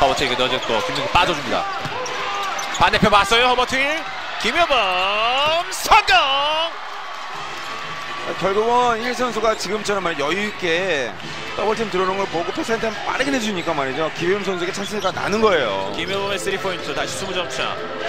허버트에게 넣어줬고 김민국 빠져줍니다. 반대편 봤어요 허버트. 김효범 성공. 아, 결국은 일 선수가 지금처럼 말 여유 있게 더블팀 들어오는 걸 보고 패스한테 빠르게 내주니까 말이죠. 김효범 선수에게 찬스가 나는 거예요. 김효범의 3포인트 다시 20점 차.